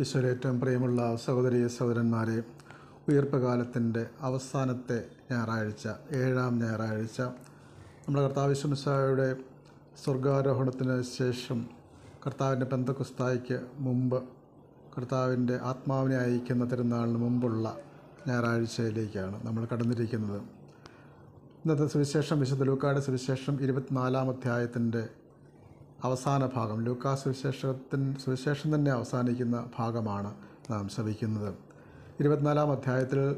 ഈശോയിലെ ഏറ്റവും പ്രിയമുള്ള സഹോദരി സഹോദരന്മാരെ ഉയർപ്പ് കാലത്തിന്റെ അവസാനത്തെ ഞായറാഴ്ച ഏഴാം ഞായറാഴ്ച. നമ്മുടെ കർത്താവ് ശംസായുടെ സ്വർഗാരോഹണത്തിന് ശേഷം കർത്താവിന്റെ പെന്തക്കുസ്തായ്ക്ക് മുമ്പ് കർത്താവിന്റെ ആത്മാവിനെ അയക്കുന്ന തിരുനാളിന് മുമ്പുള്ള ഞായറാഴ്ചയിലേക്കാണ് നമ്മൾ കടന്നിരിക്കുന്നത്. ഇന്നത്തെ സുവിശേഷം വിശുദ്ധ ലൂക്കാട് സുവിശേഷം ഇരുപത്തിനാലാം അധ്യായത്തിന്റെ അവസാന ഭാഗം ലൂക്കാ സുവിശേഷത്തിൻ സുവിശേഷം തന്നെ അവസാനിക്കുന്ന ഭാഗമാണ് നാം ശ്രവിക്കുന്നത്. ഇരുപത്തിനാലാം അധ്യായത്തിൽ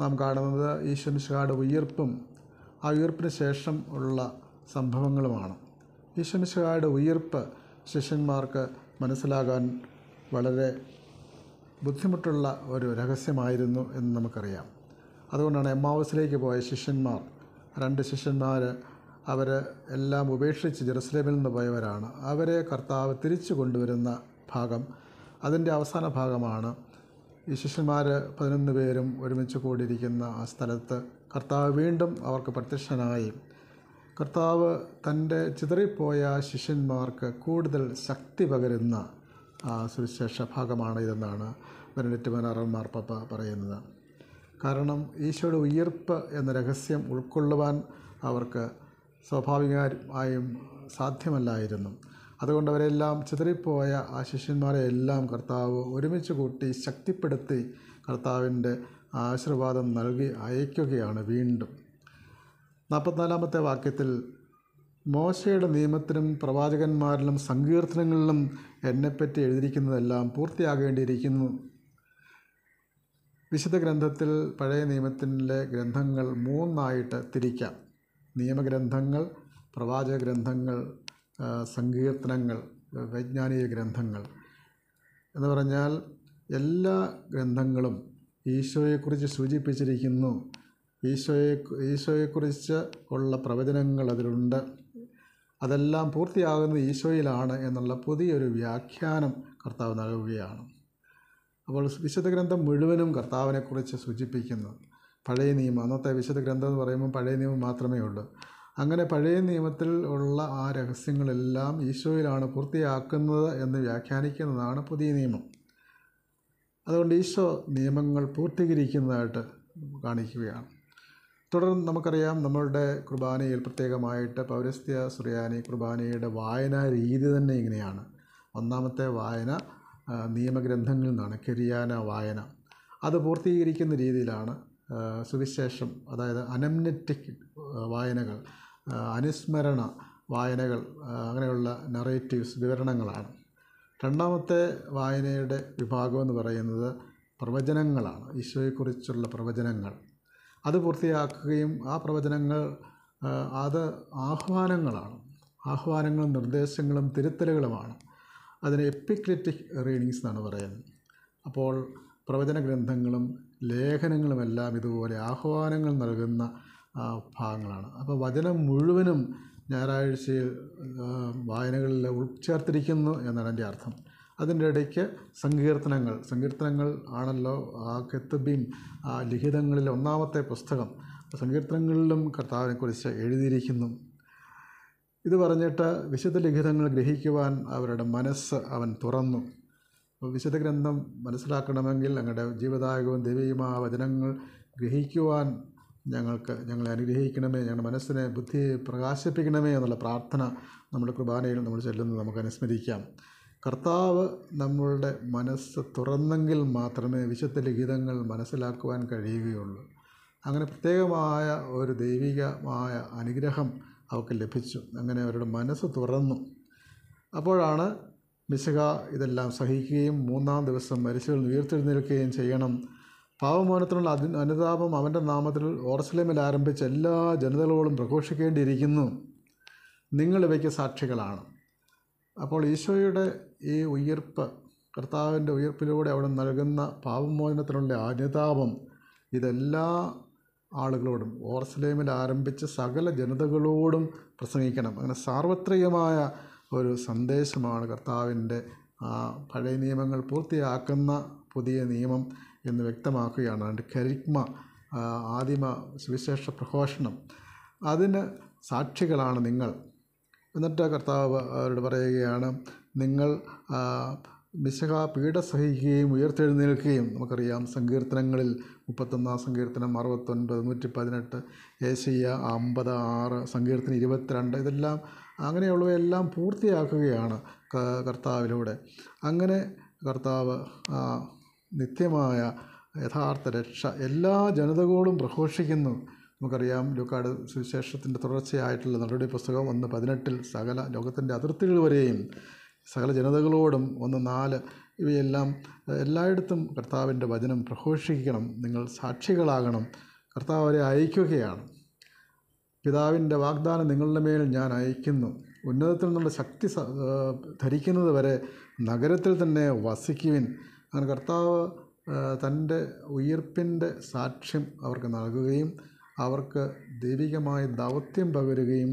നാം കാണുന്നത് ഈശ്വമിശായുടെ ഉയർപ്പും ആ ഉയർപ്പിന് ശേഷം ഉള്ള സംഭവങ്ങളുമാണ്. ഈശ്വമിശായുടെ ഉയർപ്പ് ശിഷ്യന്മാർക്ക് മനസ്സിലാകാൻ വളരെ ബുദ്ധിമുട്ടുള്ള ഒരു രഹസ്യമായിരുന്നു എന്ന് നമുക്കറിയാം. അതുകൊണ്ടാണ് എമ്മാവസിലേക്ക് പോയ ശിഷ്യന്മാർ രണ്ട് ശിഷ്യന്മാർ അവർ എല്ലാം ഉപേക്ഷിച്ച് ജെറുസലേമിൽ നിന്ന് പോയവരാണ്. അവരെ കർത്താവ് തിരിച്ചു കൊണ്ടുവരുന്ന ഭാഗം അതിന്റെ അവസാന ഭാഗമാണ്. ഈ ശിഷ്യന്മാർ പതിനൊന്ന് പേരും ഒരുമിച്ച് കൂടിയിരിക്കുന്ന ആ സ്ഥലത്ത് കർത്താവ് വീണ്ടും അവർക്ക് പ്രത്യക്ഷനായി. കർത്താവ് തന്റെ ചിതറിപ്പോയ ശിഷ്യന്മാർക്ക് കൂടുതൽ ശക്തി പകരുന്ന സുവിശേഷ ഭാഗമാണ് ഇതെന്നാണ് ബെനഡിറ്റ് മനാറൻ പറയുന്നത്. കാരണം ഈശോയുടെ ഉയർപ്പ് എന്ന രഹസ്യം ഉൾക്കൊള്ളുവാൻ അവർക്ക് സ്വാഭാവികമായും സാധ്യമല്ലായിരുന്നു. അതുകൊണ്ട് അവരെല്ലാം ചിതറിപ്പോയ ആ ശിഷ്യന്മാരെ എല്ലാം കർത്താവ് ഒരുമിച്ച് കൂട്ടി ശക്തിപ്പെടുത്തി കർത്താവിന്റെ ആശീർവാദം നൽകി അയക്കുകയാണ് വീണ്ടും. നാൽപ്പത്തിനാലാമത്തെ വാക്യത്തിൽ മോശയുടെ നിയമത്തിനും പ്രവാചകന്മാരിലും സങ്കീർത്തനങ്ങളിലും എന്നെപ്പറ്റി എഴുതിയിരിക്കുന്നതെല്ലാം പൂർത്തിയാകേണ്ടിയിരിക്കുന്നു. വിശുദ്ധ ഗ്രന്ഥത്തിൽ പഴയ നിയമത്തിലെ ഗ്രന്ഥങ്ങൾ മൂന്നായിട്ട് തിരിക്കാം. നിയമഗ്രന്ഥങ്ങൾ പ്രവാചക ഗ്രന്ഥങ്ങൾ സങ്കീർത്തനങ്ങൾ വൈജ്ഞാനിക ഗ്രന്ഥങ്ങൾ എന്ന് പറഞ്ഞാൽ എല്ലാ ഗ്രന്ഥങ്ങളും ഈശോയെക്കുറിച്ച് സൂചിപ്പിച്ചിരിക്കുന്നു. ഈശോയെ ഈശോയെക്കുറിച്ച് ഉള്ള പ്രവചനങ്ങൾ അതിലുണ്ട്. അതെല്ലാം പൂർത്തിയാകുന്നത് ഈശോയിലാണ് എന്നുള്ള പുതിയൊരു വ്യാഖ്യാനം കർത്താവ് നൽകുകയാണ്. അപ്പോൾ വിശുദ്ധ ഗ്രന്ഥം മുഴുവനും കർത്താവിനെക്കുറിച്ച് സൂചിപ്പിക്കുന്നു. പഴയ നിയമം അന്നത്തെ വിശുദ്ധ ഗ്രന്ഥം എന്ന് പറയുമ്പോൾ പഴയ നിയമം മാത്രമേ ഉള്ളൂ. അങ്ങനെ പഴയ നിയമത്തിൽ ഉള്ള ആ രഹസ്യങ്ങളെല്ലാം ഈശോയിലാണ് പൂർത്തിയാക്കുന്നത് എന്ന് വ്യാഖ്യാനിക്കുന്നതാണ് പുതിയ നിയമം. അതുകൊണ്ട് ഈശോ നിയമങ്ങൾ പൂർത്തീകരിക്കുന്നതായിട്ട് കാണിക്കുകയാണ്. തുടർന്ന് നമുക്കറിയാം നമ്മളുടെ കുർബാനയിൽ പ്രത്യേകമായിട്ട് പൗരസ്ത്യ സുറിയാനി കുർബാനയുടെ വായനാ രീതി തന്നെ ഇങ്ങനെയാണ്. ഒന്നാമത്തെ വായന നിയമഗ്രന്ഥങ്ങളിൽ നിന്നാണ് കെരിയാന വായന. അത് പൂർത്തീകരിക്കുന്ന രീതിയിലാണ് സുവിശേഷം അതായത് അനംനെറ്റിക് വായനകൾ അനുസ്മരണ വായനകൾ അങ്ങനെയുള്ള നറേറ്റീവ്സ് വിവരണങ്ങളാണ്. രണ്ടാമത്തെ വായനയുടെ വിഭാഗം എന്ന് പറയുന്നത് പ്രവചനങ്ങളാണ്. ഈശോയെക്കുറിച്ചുള്ള പ്രവചനങ്ങൾ. അത് പൂർത്തിയാക്കുകയും ആ പ്രവചനങ്ങൾ അത് ആഹ്വാനങ്ങളാണ്. ആഹ്വാനങ്ങളും നിർദ്ദേശങ്ങളും തിരുത്തലുകളുമാണ്. അതിന് എപ്പിക്ലിറ്റിക് റീഡിങ്സ് എന്നാണ് പറയുന്നത്. അപ്പോൾ പ്രവചന ഗ്രന്ഥങ്ങളും ലേഖനങ്ങളുമെല്ലാം ഇതുപോലെ ആഹ്വാനങ്ങൾ നൽകുന്ന ഭാഗങ്ങളാണ്. അപ്പോൾ വചനം മുഴുവനും ഞായറാഴ്ചയിൽ വായനകളിൽ ഉൾച്ചേർത്തിരിക്കുന്നു എന്നാണ് എന്റെ അർത്ഥം. അതിന്റെ ഇടയ്ക്ക് സങ്കീർത്തനങ്ങൾ സങ്കീർത്തനങ്ങൾ ആണല്ലോ ആ കെത്തുബീം ആ ലിഖിതങ്ങളിലെ ഒന്നാമത്തെ പുസ്തകം. സങ്കീർത്തനങ്ങളിലും കർത്താവിനെക്കുറിച്ച് എഴുതിയിരിക്കുന്നു. ഇത് പറഞ്ഞിട്ട് വിശുദ്ധ ലിഖിതങ്ങൾ ഗ്രഹിക്കുവാൻ അവരുടെ മനസ്സ് അവൻ തുറന്നു. വിശുദ്ധ ഗ്രന്ഥം മനസ്സിലാക്കണമെങ്കിൽ ഞങ്ങളുടെ ജീവദായകവും ദൈവികമായ വചനങ്ങൾ ഗ്രഹിക്കുവാൻ ഞങ്ങൾക്ക് ഞങ്ങളെ അനുഗ്രഹിക്കണമേ ഞങ്ങളുടെ മനസ്സിനെ ബുദ്ധി പ്രകാശിപ്പിക്കണമേ എന്നുള്ള പ്രാർത്ഥന നമ്മുടെ കുർബാനയിൽ നമ്മൾ ചെല്ലുന്നത് നമുക്ക് അനുസ്മരിക്കാം. കർത്താവ് നമ്മളുടെ മനസ്സ് തുറന്നെങ്കിൽ മാത്രമേ വിശുദ്ധ ലിഖിതങ്ങൾ മനസ്സിലാക്കുവാൻ കഴിയുകയുള്ളൂ. അങ്ങനെ പ്രത്യേകമായ ഒരു ദൈവികമായ അനുഗ്രഹം അവർക്ക് ലഭിച്ചു. അങ്ങനെ അവരുടെ മനസ്സ് തുറന്നു. അപ്പോഴാണ് മിശക ഇതെല്ലാം സഹിക്കുകയും മൂന്നാം ദിവസം മരിച്ചുകൾ ഉയർത്തെഴുന്നേൽക്കുകയും ചെയ്യണം. പാവമോനത്തിനുള്ള അതി അനുതാപം അവന്റെ നാമത്തിൽ ഓർസലേമിൽ ആരംഭിച്ച എല്ലാ ജനതകളോടും പ്രഘോഷിക്കേണ്ടിയിരിക്കുന്നു. നിങ്ങൾ ഇവയ്ക്ക് സാക്ഷികളാണ്. അപ്പോൾ ഈശോയുടെ ഈ ഉയർപ്പ് കർത്താവിന്റെ ഉയർപ്പിലൂടെ അവിടെ നൽകുന്ന പാവമോചനത്തിനുള്ള അനുതാപം ഇതെല്ലാ ആളുകളോടും ഓർസലേമിൽ ആരംഭിച്ച സകല ജനതകളോടും പ്രസംഗിക്കണം. അങ്ങനെ സാർവത്രികമായ ഒരു സന്ദേശമാണ് കർത്താവിന്റെ ആ പഴയ നിയമങ്ങൾ പൂർത്തിയാക്കുന്ന പുതിയ നിയമം എന്ന് വ്യക്തമാക്കുകയാണ്. അതിന്റെ കരിഗ്മ ആദിമ സുവിശേഷ പ്രഘോഷണം. അതിന് സാക്ഷികളാണ് നിങ്ങൾ. എന്നിട്ട് കർത്താവ് അവരോട് പറയുകയാണ് നിങ്ങൾ മിശക പീഡ സഹിക്കുകയും ഉയർത്തെഴുന്നേൽക്കുകയും നമുക്കറിയാം സങ്കീർത്തനങ്ങളിൽ മുപ്പത്തൊന്നാം സങ്കീർത്തനം അറുപത്തൊൻപത് നൂറ്റി പതിനെട്ട് ഏശയ്യ അമ്പത് ആറ് സങ്കീർത്തനം ഇരുപത്തിരണ്ട് ഇതെല്ലാം അങ്ങനെയുള്ളവയെല്ലാം പൂർത്തിയാക്കുകയാണ് കർത്താവിലൂടെ. അങ്ങനെ കർത്താവ് നിത്യമായ യഥാർത്ഥ രക്ഷ എല്ലാ ജനതകളോടും പ്രഘോഷിക്കുന്നു. നമുക്കറിയാം ലൂക്കാട് സുവിശേഷത്തിന്റെ തുടർച്ചയായിട്ടുള്ള നടപടി പുസ്തകം ഒന്ന് പതിനെട്ടിൽ സകല ലോകത്തിന്റെ അതിർത്തികൾ വരെയും സകല ജനതകളോടും ഒന്ന് നാല് ഇവയെല്ലാം എല്ലായിടത്തും കർത്താവിന്റെ വചനം പ്രഘോഷിക്കണം നിങ്ങൾ സാക്ഷികളാകണം കർത്താവ് അവരെ അയക്കുകയാണ്. പിതാവിന്റെ വാഗ്ദാനം നിങ്ങളുടെ മേൽ ഞാൻ അയക്കുന്നു ഉന്നതത്തിൽ നിന്നുള്ള ശക്തി ധരിക്കുന്നത് വരെ നഗരത്തിൽ തന്നെ വസിക്കുവിൻ. അങ്ങനെ കർത്താവ് തന്റെ ഉയർപ്പിന്റെ സാക്ഷ്യം അവർക്ക് നൽകുകയും അവർക്ക് ദൈവികമായ ദൗത്യം പകരുകയും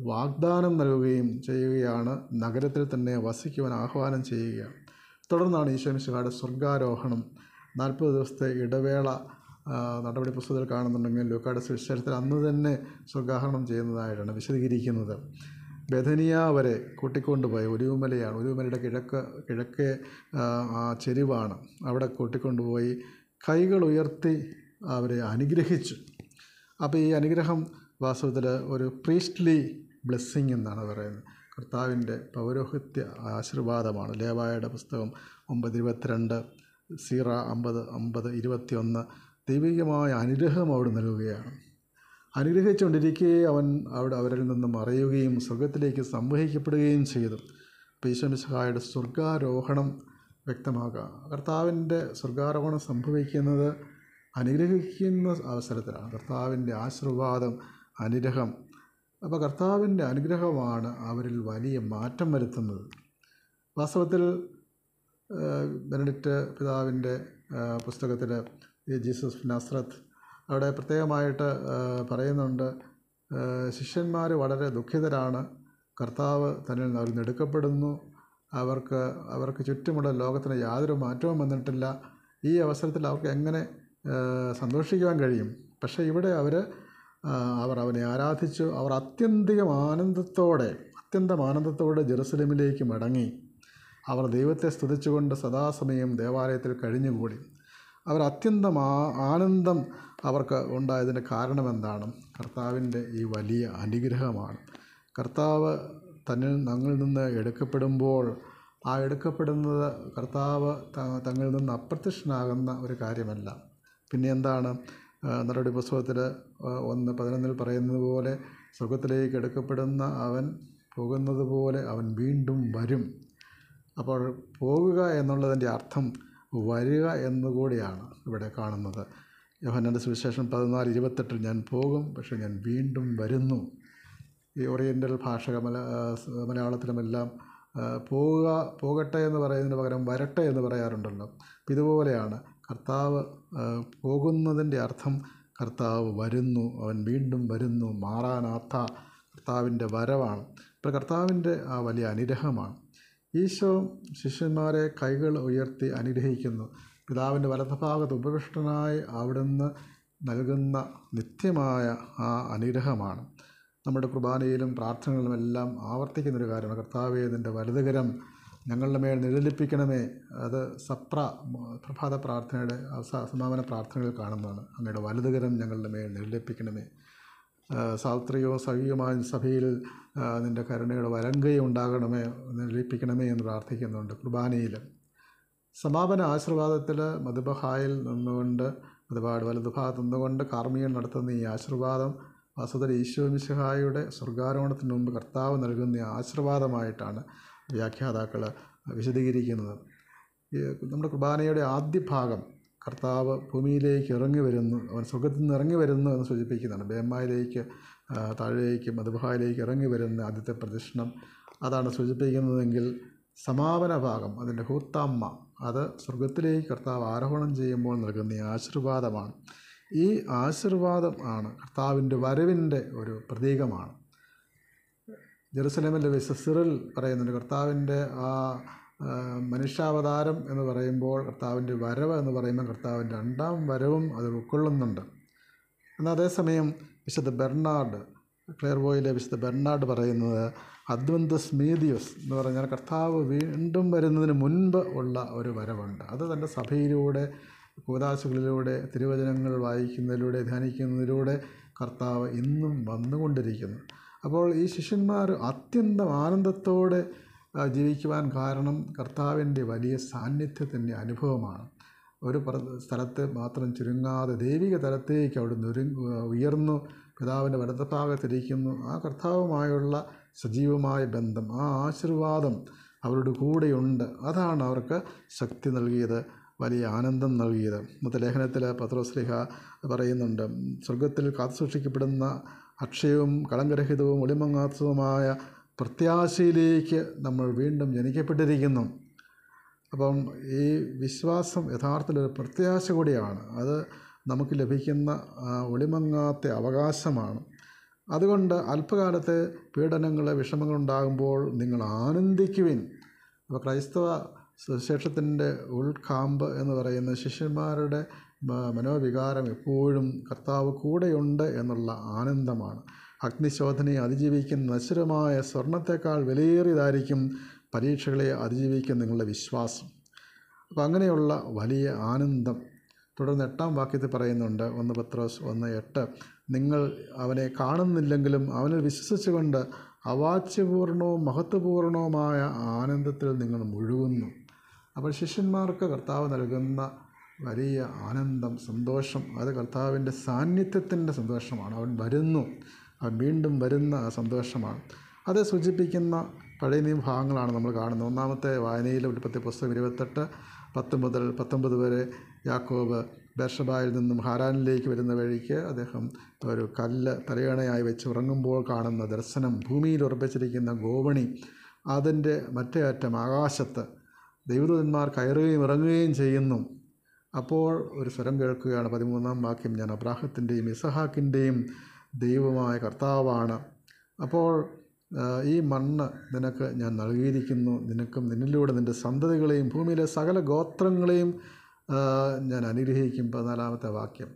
വാഗ്ദാനം നൽകുകയും ചെയ്യുകയാണ്. നഗരത്തിൽ തന്നെ വസിക്കുവാൻ ആഹ്വാനം ചെയ്യുക തുടർന്നാണ് ഈശോമിശിഹായുടെ സ്വർഗാരോഹണം. നാൽപ്പത് ദിവസത്തെ ഇടവേള നടപടി പുസ്തകത്തിൽ കാണുന്നുണ്ടെങ്കിൽ ലൂക്കാട് സുവിശേഷത്തിൽ അന്ന് തന്നെ സ്വർഗാഹരണം ചെയ്യുന്നതായിട്ടാണ് വിശദീകരിക്കുന്നത്. ബഥനിയ വരെ കൂട്ടിക്കൊണ്ടുപോയി. ഒലിവുമലയാണ് ഒലിവുമലയുടെ കിഴക്ക് കിഴക്കേ ചെരിവാണ്. അവിടെ കൂട്ടിക്കൊണ്ടുപോയി കൈകൾ ഉയർത്തി അവരെ അനുഗ്രഹിച്ചു. അപ്പോൾ ഈ അനുഗ്രഹം വാസ്തവത്തിൽ ഒരു പ്രീസ്റ്റ്ലി ബ്ലെസ്സിങ് എന്നാണ് പറയുന്നത്. കർത്താവിന്റെ പൗരോഹിത്യ ആശീർവാദമാണ്. ലേവായുടെ പുസ്തകം ഒമ്പത് ഇരുപത്തിരണ്ട് സീറ അമ്പത് അമ്പത് ഇരുപത്തിയൊന്ന്. ദൈവികമായ അനുഗ്രഹം അവിടെ നൽകുകയാണ്. അനുഗ്രഹിച്ചുകൊണ്ടിരിക്കുകയെ അവൻ അവിടെ അവരിൽ നിന്നും അറിയുകയും സ്വർഗത്തിലേക്ക് സംവഹിക്കപ്പെടുകയും ചെയ്തു. അപ്പോൾ സ്വർഗാരോഹണം വ്യക്തമാക്കുക. കർത്താവിന്റെ സ്വർഗാരോഹണം സംഭവിക്കുന്നത് അനുഗ്രഹിക്കുന്ന അവസരത്തിലാണ്. കർത്താവിന്റെ ആശീർവാദം അനുഗ്രഹം അപ്പോൾ കർത്താവിന്റെ അനുഗ്രഹമാണ് അവരിൽ വലിയ മാറ്റം വരുത്തുന്നത്. വാസ്തവത്തിൽ ബെനഡിക്റ്റ് പിതാവിന്റെ പുസ്തകത്തിൽ ജീസസ് നസ്രത്ത് അവിടെ പ്രത്യേകമായിട്ട് പറയുന്നുണ്ട് ശിഷ്യന്മാർ വളരെ ദുഃഖിതരാണ്. കർത്താവ് തന്നിൽ നിന്ന് അവർ എടുക്കപ്പെടുന്നു. അവർക്ക് അവർക്ക് ചുറ്റുമുള്ള ലോകത്തിന് യാതൊരു മാറ്റവും വന്നിട്ടില്ല. ഈ അവസരത്തിൽ അവർക്ക് എങ്ങനെ സന്തോഷിക്കുവാൻ കഴിയും? പക്ഷേ ഇവിടെ അവർ അവർ അവനെ ആരാധിച്ചു. അവർ അത്യന്തികം ആനന്ദത്തോടെ അത്യന്തം ആനന്ദത്തോടെ ജെറുസലമിലേക്ക് മടങ്ങി. അവർ ദൈവത്തെ സ്തുതിച്ചുകൊണ്ട് സദാസമയം ദേവാലയത്തിൽ കഴിഞ്ഞുകൂടി. അവർ അത്യന്തം ആനന്ദം അവർക്ക് ഉണ്ടായതിന്റെ കാരണമെന്താണ്? കർത്താവിന്റെ ഈ വലിയ അനുഗ്രഹമാണ്. കർത്താവ് തന്നിൽ ഞങ്ങളിൽ നിന്ന് എടുക്കപ്പെടുമ്പോൾ ആ എടുക്കപ്പെടുന്നത് കർത്താവ് തങ്ങളിൽ നിന്ന് അപ്രത്യക്ഷനാകുന്ന ഒരു കാര്യമല്ല. പിന്നെ എന്താണ്? നടപടി പുസ്തകത്തിൽ ഒന്ന് പതിനൊന്നിൽ പറയുന്നത് പോലെ സ്വർഗത്തിലേക്ക് എടുക്കപ്പെടുന്ന അവൻ പോകുന്നത് പോലെ അവൻ വീണ്ടും വരും. അപ്പോൾ പോകുക എന്നുള്ളതിന്റെ അർത്ഥം വരിക എന്നുകൂടിയാണ് ഇവിടെ കാണുന്നത്. യോഹനന്റെ സുവിശേഷം പതിനാല് ഇരുപത്തെട്ടിൽ ഞാൻ പോകും പക്ഷെ ഞാൻ വീണ്ടും വരുന്നു. ഈ ഓറിയന്റൽ ഭാഷ മല മലയാളത്തിലുമെല്ലാം പോവുക പോകട്ടെ എന്ന് പറയുന്നതിന് പകരം വരട്ടെ എന്ന് പറയാറുണ്ടല്ലോ. ഇതുപോലെയാണ് കർത്താവ് പോകുന്നതിന്റെ അർത്ഥം കർത്താവ് വരുന്നു അവൻ വീണ്ടും വരുന്നു മാറാനാത്ത കർത്താവിന്റെ വരവാണ്. ഇപ്പോൾ കർത്താവിന്റെ ആ വലിയ അനുഗ്രഹമാണ്. ഈശോ ശിഷ്യന്മാരെ കൈകൾ ഉയർത്തി അനുഗ്രഹിക്കുന്നു. പിതാവിന്റെ വലതുഭാഗത്ത് ഉപവിഷ്ടനായി അവിടുന്ന് നൽകുന്ന നിത്യമായ ആ അനുഗ്രഹമാണ്. നമ്മുടെ കുർബാനയിലും പ്രാർത്ഥനകളിലും എല്ലാം ആവർത്തിക്കുന്നൊരു കാര്യമാണ്. കർത്താവേ നിന്റെ വലതുകരം ഞങ്ങളുടെ മേൽ നിഴലിപ്പിക്കണമേ. അത് സപ്ര പ്രഭാത പ്രാർത്ഥനയുടെ അവസാന സമാപന പ്രാർത്ഥനകളിൽ കാണുന്നതാണ്. അങ്ങയുടെ വലതുകരം ഞങ്ങളുടെ മേൽ നിഴലിപ്പിക്കണമേ. സാത്രിയോ സഹിയുമായ സഭയിൽ നിന്റെ കരുണയുടെ വരങ്കയും ഉണ്ടാകണമേ നിഴലിപ്പിക്കണമേ എന്ന് പ്രാർത്ഥിക്കുന്നുണ്ട് കുർബാനയിൽ. സമാപന ആശീർവാദത്തിൽ മധുബഹായിൽ നിന്നുകൊണ്ട് ഒരുപാട് വലതുഭാഗത്ത് നിന്നുകൊണ്ട് കാർമികൻ നടത്തുന്ന ഈ ആശീർവാദം വാസുദർ ഈശോ മിശിഹായുടെ സ്വർഗാരോഹണത്തിന് മുമ്പ് കർത്താവ് നൽകുന്ന ആശീർവാദമായിട്ടാണ് വ്യാഖ്യാതാക്കൾ വിശദീകരിക്കുന്നത്. നമ്മുടെ കുർബാനയുടെ ആദ്യ ഭാഗം കർത്താവ് ഭൂമിയിലേക്ക് ഇറങ്ങി വരുന്നു അവൻ സ്വർഗത്തിൽ നിന്ന് ഇറങ്ങി വരുന്നു എന്ന് സൂചിപ്പിക്കുന്നുണ്ട്. ബേമായിലേക്ക് താഴേക്ക് മധുബായിലേക്ക് ഇറങ്ങി വരുന്ന ആദ്യത്തെ പ്രദക്ഷിണം അതാണ് സൂചിപ്പിക്കുന്നതെങ്കിൽ സമാപന ഭാഗം അതിന്റെ ഹൂത്താമ്മ അത് സ്വർഗത്തിലേക്ക് കർത്താവ് ആരോഹണം ചെയ്യുമ്പോൾ നൽകുന്ന ആശീർവാദമാണ്. ഈ ആശീർവാദം ആണ് കർത്താവിന്റെ വരവിന്റെ ഒരു പ്രതീകമാണ്. ജെറുസലേമിലെ വിശ്വസിറിൽ പറയുന്നുണ്ട്. കർത്താവിന്റെ ആ ആ, മനുഷ്യാവതാരം എന്ന് പറയുമ്പോൾ കർത്താവിന്റെ വരവ് എന്ന് പറയുമ്പോൾ കർത്താവിന്റെ രണ്ടാം വരവും അത് ഉൾക്കൊള്ളുന്നുണ്ട്. എന്നാൽ അതേസമയം വിശുദ്ധ ബെർണാഡ് ക്ലെയർവോയിലെ വിശുദ്ധ ബെർണാഡ് പറയുന്നത് അദ്വന്ത സ്മീതിയസ് എന്ന് പറഞ്ഞാൽ കർത്താവ് വീണ്ടും വരുന്നതിന് മുൻപ് ഉള്ള ഒരു വരവുണ്ട്. അത് തന്റെ സഭയിലൂടെ കൂതാശുകളിലൂടെ തിരുവചനങ്ങൾ വായിക്കുന്നതിലൂടെ ധ്യാനിക്കുന്നതിലൂടെ കർത്താവ് ഇന്നും വന്നുകൊണ്ടിരിക്കുന്നു. അപ്പോൾ ഈ ശിഷ്യന്മാർ അത്യന്തം ആനന്ദത്തോടെ ജീവിക്കുവാൻ കാരണം കർത്താവിന്റെ വലിയ സാന്നിധ്യത്തിന്റെ അനുഭവമാണ്. ഒരു സ്ഥലത്ത് മാത്രം ചുരുങ്ങാതെ ദൈവിക തലത്തേക്ക് അവിടെ ഒരു ഉയർന്നു പിതാവിന്റെ വലതഭാഗത്തിരിക്കുന്നു. ആ കർത്താവുമായുള്ള സജീവമായ ബന്ധം ആ ആശീർവാദം അവരുടെ കൂടെയുണ്ട്. അതാണ് അവർക്ക് ശക്തി നൽകിയത് വലിയ ആനന്ദം നൽകിയത്. ഇന്നത്തെ ലേഖനത്തിൽ പത്രോസ്ലിഹ പറയുന്നുണ്ട് സ്വർഗത്തിൽ കാത്തുസൂക്ഷിക്കപ്പെടുന്ന അക്ഷയവും കളങ്കരഹിതവും ഒളിമങ്ങാത്തതുമായ പ്രത്യാശയിലേക്ക് നമ്മൾ വീണ്ടും ജനിക്കപ്പെട്ടിരിക്കുന്നു. അപ്പം ഈ വിശ്വാസം യഥാർത്ഥത്തിൽ ഒരു പ്രത്യാശ കൂടിയാണ്. അത് നമുക്ക് ലഭിക്കുന്ന ഒളിമങ്ങാത്ത അവകാശമാണ്. അതുകൊണ്ട് അല്പകാലത്തെ പീഡനങ്ങൾ വിഷമങ്ങളുണ്ടാകുമ്പോൾ നിങ്ങൾ ആനന്ദിക്കുവിൻ. അപ്പോൾ ക്രൈസ്തവ സുവിശേഷത്തിന്റെ ഉൾക്കാമ്പ് എന്ന് പറയുന്ന ശിഷ്യന്മാരുടെ മനോവികാരം എപ്പോഴും കർത്താവ് കൂടെയുണ്ട് എന്നുള്ള ആനന്ദമാണ്. അഗ്നിശോധനയെ അതിജീവിക്കുന്ന നശ്വരമായ സ്വർണത്തെക്കാൾ വിലയേറിയതായിരിക്കും പരീക്ഷകളെ അതിജീവിക്കുന്ന നിങ്ങളുടെ വിശ്വാസം. അപ്പോൾ അങ്ങനെയുള്ള വലിയ ആനന്ദം. തുടർന്ന് എട്ടാം വാക്യത്തിൽ പറയുന്നുണ്ട് ഒന്ന് പത്രോസ് ഒന്ന് എട്ട് നിങ്ങൾ അവനെ കാണുന്നില്ലെങ്കിലും അവനെ വിശ്വസിച്ചുകൊണ്ട് അവാച്യപൂർണവും മഹത്വപൂർണവുമായ ആനന്ദത്തിൽ നിങ്ങൾ മുഴുകുന്നു. അപ്പോൾ ശിഷ്യന്മാർക്ക് കർത്താവ് നൽകുന്ന വലിയ ആനന്ദം സന്തോഷം. അത് കർത്താവിന്റെ സാന്നിധ്യത്തിന്റെ സന്തോഷമാണ്. അവൻ വരുന്നു. അവൻ വീണ്ടും വരുന്ന ആ സന്തോഷമാണ്. അത് സൂചിപ്പിക്കുന്ന പഴയ നിയമ ഭാഗങ്ങളാണ് നമ്മൾ കാണുന്നത്. ഒന്നാമത്തെ വായനയിൽ ഉൽപ്പത്തി പുസ്തകം ഇരുപത്തെട്ട് പത്ത് മുതൽ പത്തൊമ്പത് വരെ യാക്കോബ് ബേർഷബായിൽ നിന്നും ഹാരാനിലേക്ക് വരുന്ന വഴിക്ക് അദ്ദേഹം ഒരു കല്ല് തലയണയായി വെച്ച് ഉറങ്ങുമ്പോൾ കാണുന്ന ദർശനം ഭൂമിയിൽ ഉറപ്പിച്ചിരിക്കുന്ന ഗോവണി അതിന്റെ മറ്റേ അറ്റം ആകാശത്ത് ദൈവദൂതന്മാർ കയറുകയും ഇറങ്ങുകയും ചെയ്യുന്നു. അപ്പോൾ ഒരു സ്വരം കേൾക്കുകയാണ് പതിമൂന്നാം വാക്യം. ഞാൻ അബ്രാഹത്തിന്റെയും ഇസഹാക്കിന്റെയും ദൈവമായ കർത്താവാണ്. അപ്പോൾ ഈ മണ്ണ് നിനക്ക് ഞാൻ നൽകിയിരിക്കുന്നു. നിനക്കും നിന്നിലൂടെ നിന്റെ സന്തതികളെയും ഭൂമിയിലെ സകല ഗോത്രങ്ങളെയും ഞാൻ അനുഗ്രഹിക്കും. പതിനാലാമത്തെ വാക്യം.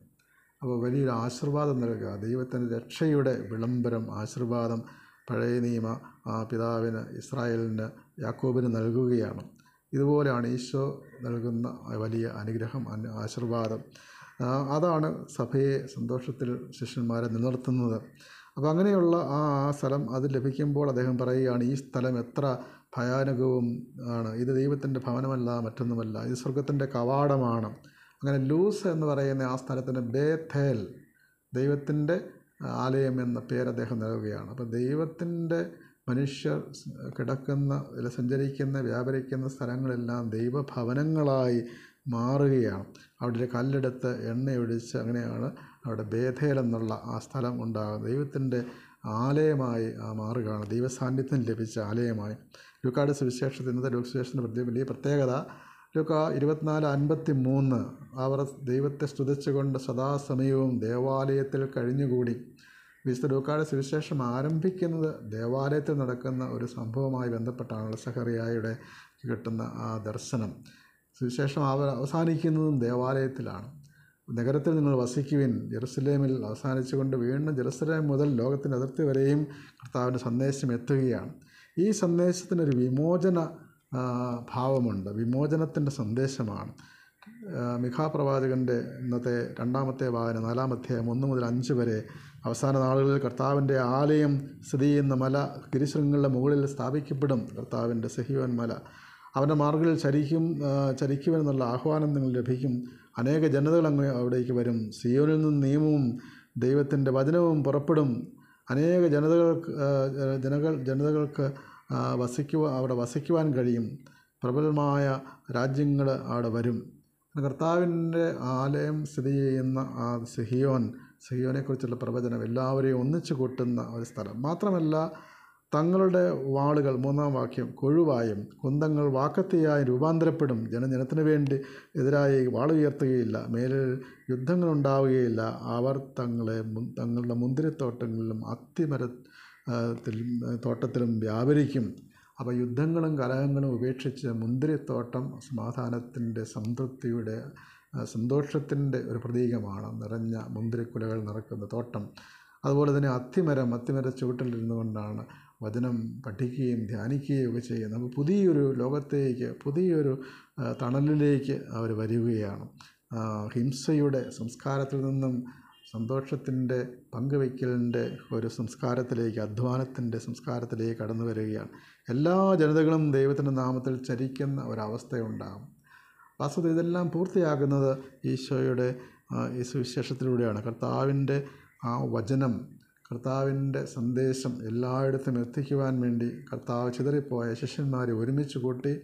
അപ്പോൾ വലിയൊരു ആശീർവാദം നൽകുക. ദൈവത്തിന്റെ രക്ഷയുടെ വിളംബരം ആശീർവാദം പഴയ നിയമ ആ പിതാവിന് ഇസ്രായേലിന് യാക്കോബിന് നൽകുകയാണ്. ഇതുപോലെയാണ് ഈശോ നൽകുന്ന വലിയ അനുഗ്രഹം അന് ആശീർവാദം. അതാണ് സഭയെ സന്തോഷത്തിൽ ശിഷ്യന്മാരെ നിലനിർത്തുന്നത്. അപ്പോൾ അങ്ങനെയുള്ള ആ സ്ഥലം അത് ലഭിക്കുമ്പോൾ അദ്ദേഹം പറയുകയാണ് ഈ സ്ഥലം എത്ര ഭയാനകവും ആണ്. ഇത് ദൈവത്തിന്റെ ഭവനമല്ല മറ്റൊന്നുമല്ല. ഇത് സ്വർഗത്തിന്റെ കവാടമാണ്. അങ്ങനെ ലൂസ് എന്ന് പറയുന്ന ആ സ്ഥലത്തിന് ബേഥേൽ ദൈവത്തിന്റെ ആലയം എന്ന പേര് അദ്ദേഹം നൽകുകയാണ്. അപ്പോൾ ദൈവത്തിന്റെ മനുഷ്യർ കിടക്കുന്ന സഞ്ചരിക്കുന്ന വ്യാപരിക്കുന്ന സ്ഥലങ്ങളെല്ലാം ദൈവഭവനങ്ങളായി മാറുകയാണ്. അവിടെ കല്ലെടുത്ത് എണ്ണയൊഴിച്ച് അങ്ങനെയാണ് അവിടെ ബേധേൽ എന്നുള്ള ആ സ്ഥലം ഉണ്ടാകുന്നത്. ദൈവത്തിന്റെ ആലയമായി ആ മാറുകയാണ്. ദൈവസാന്നിധ്യം ലഭിച്ച ആലയമായി. ലുക്കാട് സുവിശേഷത്തിൽ ഇന്നത്തെ ലൂക്ക് സുവിശേഷത്തിന്റെ പ്രത്യേക വലിയ പ്രത്യേകത ലുക്ക ഇരുപത്തിനാല് അൻപത്തി മൂന്ന് അവർ ദൈവത്തെ സ്തുതിച്ചുകൊണ്ട് സദാസമയവും ദേവാലയത്തിൽ കഴിഞ്ഞുകൂടി. വിശുദ്ധ ലൂക്കാട് സുവിശേഷം ആരംഭിക്കുന്നത് ദേവാലയത്തിൽ നടക്കുന്ന ഒരു സംഭവവുമായി ബന്ധപ്പെട്ടാണ് സഹറിയായുടെ കിട്ടുന്ന ആ ദർശനം. സുവിശേഷം അവ അവസാനിക്കുന്നതും ദേവാലയത്തിലാണ്. നഗരത്തിൽ നിങ്ങൾ വസിക്കുവിൻ. ജെറുസലേമിൽ അവസാനിച്ചുകൊണ്ട് വീണ്ടും ജെറുസലേം മുതൽ ലോകത്തിന്റെ അതിർത്തി വരെയും കർത്താവിന്റെ സന്ദേശം എത്തുകയാണ്. ഈ സന്ദേശത്തിനൊരു വിമോചന ഭാവമുണ്ട്. വിമോചനത്തിന്റെ സന്ദേശമാണ്. മിഖാപ്രവാചകന്റെ മിഖാ ഇന്നത്തെ രണ്ടാമത്തെ വായന നാലാമത്തെ ഒന്ന് മുതൽ അഞ്ച് വരെ അവസാന നാളുകളിൽ കർത്താവിന്റെ ആലയം സ്ഥിതി ചെയ്യുന്ന മല ഗിരിശൃംഗങ്ങളുടെ മുകളിൽ സ്ഥാപിക്കപ്പെടും. കർത്താവിന്റെ സഹിയോൻ മല. അവന്റെ മാർഗത്തിൽ ചരിക്കും ചരിക്കുമെന്നുള്ള ആഹ്വാനം നിങ്ങൾ ലഭിക്കും. അനേക ജനതകൾ അങ്ങ് അവിടേക്ക് വരും. സിയോനിൽ നിന്ന് നിയമവും ദൈവത്തിന്റെ വചനവും പുറപ്പെടും. അനേക ജനതകൾക്ക് ജനകൾ ജനതകൾക്ക് വസിക്കുവാൻ അവിടെ വസിക്കുവാൻ കഴിയും. പ്രബലമായ രാജ്യങ്ങൾ അവിടെ വരും. കർത്താവിന്റെ ആലയം സ്ഥിതി ചെയ്യുന്ന ആ സിഹിയോൻ സിഹിയോനെക്കുറിച്ചുള്ള പ്രവചനം എല്ലാവരെയും ഒന്നിച്ചു കൂട്ടുന്ന ഒരു സ്ഥലം. മാത്രമല്ല തങ്ങളുടെ വാളുകൾ മൂന്നാം വാക്യം കൊഴുവായും കുന്തങ്ങൾ വാക്കത്തിയായും രൂപാന്തരപ്പെടും. ജനജനത്തിനു വേണ്ടി എതിരായി വാളുയർത്തുകയില്ല മേലിൽ യുദ്ധങ്ങളുണ്ടാവുകയില്ല അവർ തങ്ങളെ തങ്ങളുടെ മുന്തിരിത്തോട്ടങ്ങളിലും അത്തിമര തോട്ടത്തിലും വ്യാപരിക്കും. അപ്പോൾ യുദ്ധങ്ങളും കലഹങ്ങളും ഉപേക്ഷിച്ച് മുന്തിരിത്തോട്ടം സമാധാനത്തിന്റെ സംതൃപ്തിയുടെ സന്തോഷത്തിന്റെ ഒരു പ്രതീകമാണ് നിറഞ്ഞ മുന്തിരിക്കുലകൾ നിറക്കുന്ന തോട്ടം. അതുപോലെ തന്നെ അത്തിമരം അത്തിമര ചുവട്ടിലിരുന്നു കൊണ്ടാണ് വചനം പഠിക്കുകയും ധ്യാനിക്കുകയും ഒക്കെ ചെയ്യുന്നത്. അപ്പോൾ പുതിയൊരു ലോകത്തേക്ക് പുതിയൊരു തണലിലേക്ക് അവർ വരികയാണ്. ഹിംസയുടെ സംസ്കാരത്തിൽ നിന്നും സന്തോഷത്തിന്റെ പങ്കുവയ്ക്കലിന്റെ ഒരു സംസ്കാരത്തിലേക്ക് അധ്വാനത്തിന്റെ സംസ്കാരത്തിലേക്ക് കടന്നു വരികയാണ്. എല്ലാ ജനതകളും ദൈവത്തിന്റെ നാമത്തിൽ ചരിക്കുന്ന ഒരവസ്ഥയുണ്ടാകും. വാസ്തവത്തിൽ ഇതെല്ലാം പൂർത്തിയാക്കുന്നത് ഈശോയുടെ ഈ സുവിശേഷത്തിലൂടെയാണ് കർത്താവിന്റെ ആ വചനം കർത്താവിന്റെ സന്ദേശം എല്ലായിടത്തും എത്തിക്കുവാൻ വേണ്ടി കർത്താവ് ചിതറിപ്പോയ ശിഷ്യന്മാരെ ഒരുമിച്ച് കൂട്ടി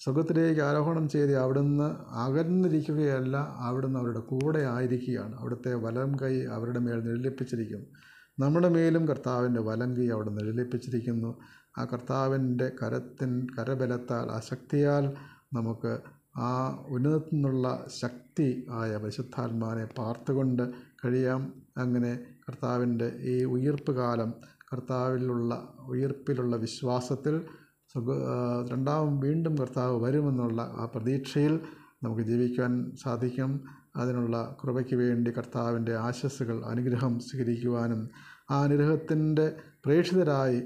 സ്വർഗത്തിലേക്ക് ആരോഹണം ചെയ്ത് അവിടുന്ന് അകന്നിരിക്കുകയല്ല അവിടുന്ന് അവരുടെ കൂടെ ആയിരിക്കുകയാണ്. അവിടുത്തെ വലം കൈ അവരുടെ മേൽ നിഴലിപ്പിച്ചിരിക്കുന്നു നമ്മുടെ മേലും കർത്താവിന്റെ വലം കൈ അവിടെ നിഴലിപ്പിച്ചിരിക്കുന്നു. ആ കർത്താവിന്റെ കരത്തിൻ കരബലത്താൽ ആ ശക്തിയാൽ നമുക്ക് ആ ഉന്നതത്തിൽ നിന്നുള്ള ശക്തി ആയ പരിശുദ്ധാത്മാവിനെ പാർത്തുകൊണ്ട് കഴിയാം. അങ്ങനെ കർത്താവിന്റെ ഈ ഉയർപ്പ് കാലം കർത്താവിലുള്ള ഉയർപ്പിലുള്ള വിശ്വാസത്തിൽ ആ, വീണ്ടും കർത്താവ് വരുമെന്നുള്ള ആ പ്രതീക്ഷയിൽ നമുക്ക് ജീവിക്കാൻ സാധിക്കും. അതിനുള്ള കൃപയ്ക്ക് വേണ്ടി കർത്താവിന്റെ ആശസ്സുകൾ അനുഗ്രഹം സ്വീകരിക്കുവാനും ആ അനുഗ്രഹത്തിന്റെ പ്രേക്ഷിതരായി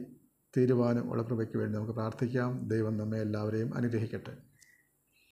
തീരുവാനും ഉള്ള കൃപയ്ക്ക് വേണ്ടി നമുക്ക് പ്രാർത്ഥിക്കാം. ദൈവം നമ്മെ എല്ലാവരെയും അനുഗ്രഹിക്കട്ടെ.